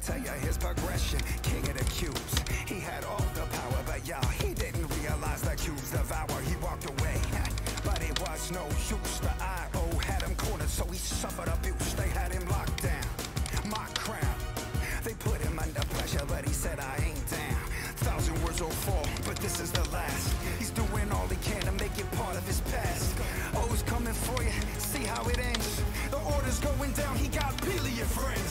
tell you his progression. King of the cubes. He had all the power, but y'all, he didn't realize the cubes devour. He walked away, but it was no use. The IO had him cornered, so he suffered abuse. They had him locked down. My crown. They put him under pressure, but he said, I ain't down. Thousand words will fall, but this is the last. He's doing all he can to make it part of his past. Oh, O's coming for you, see how it ends. The order's going down, he got billion friends.